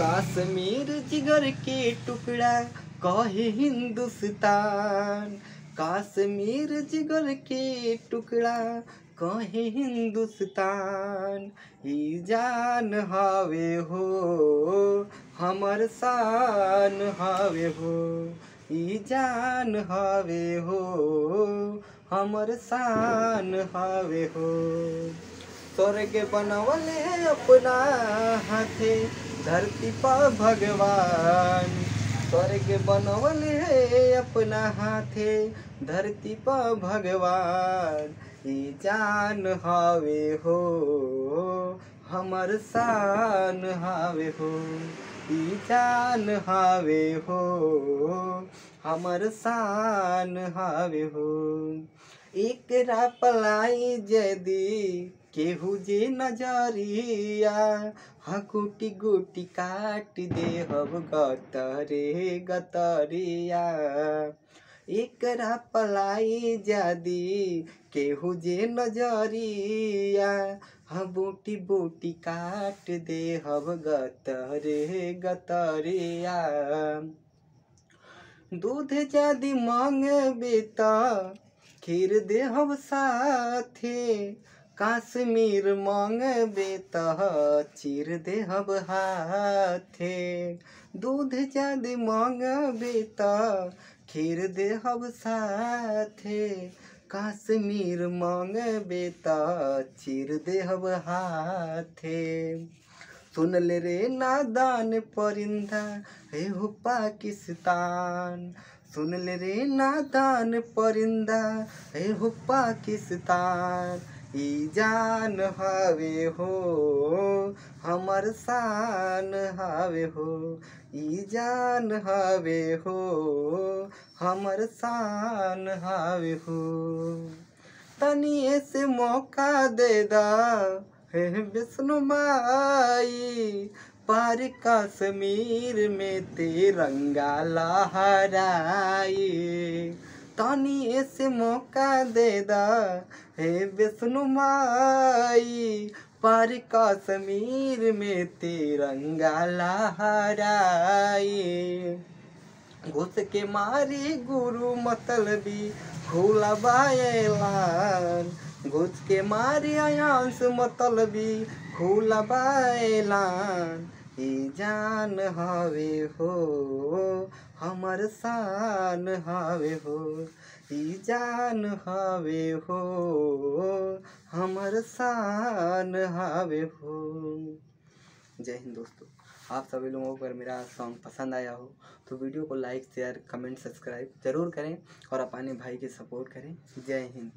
कश्मीर जिगर के टुकड़ा, कहे हिंदुस्तान। कश्मीर जिगर के टुकड़ा, कहे हिंदुस्तान। ई जान हवे हो, हमर शान हवे हो। ई जान हवे हो, हमर शान हवे हो। स्वर्ग बनवले अपना हाथे धरती पर भगवान। स्वर्ग बनवल है अपना हाथे, धरती पर भगवान। ई जान हवे हो, हमर शान हवे हो। ई जान हवे हो, हमर शान हवे हो। एकरा पलाई जदी केहू जे नज़रिया हाँ गुटी काट दे हब गतरे गतरिया। एकरा पलाई जदी, केहू जे नज़रिया हाँ बूटी काट दे हब गतरे गतरिया। दूध जदी मांगबे त, खीर देहब साथे काश्मीर मांगबे त चीर देहब हाथे। दूध जदी मांगबे त खीर देहब साथे। काश्मीर मांगबे त चीर देहब हाथे। सुन ले रे नादान परिंदा हे हो पाकिस्तान। सुन ले रे नादान परिंदा हे हो पाकिस्तान। जान हवे हो, हमर शान हवे हो। ई जान हवे हो, हमर शान हवे हो। तनिए से मौका दे दा, हे विष्णु माई, पार कश्मीर में तिरंगा लहराई। तनिए से मौका दे दा। हे विष्णु माई, पार कश्मीर में तिरंगा लहराई। घुस के मारी गुरु मतलबी खुला बायलान घुस के मारी आयांस मतलबी खुला बायलान ई जान हवे हो, हमर शान हवे हो। ई जान हवे हो, हमर शान हवे हो। जय हिंद दोस्तों, आप सभी लोगों को अगर मेरा सॉन्ग पसंद आया हो तो वीडियो को लाइक शेयर कमेंट सब्सक्राइब ज़रूर करें और अपने भाई के सपोर्ट करें। जय हिंद।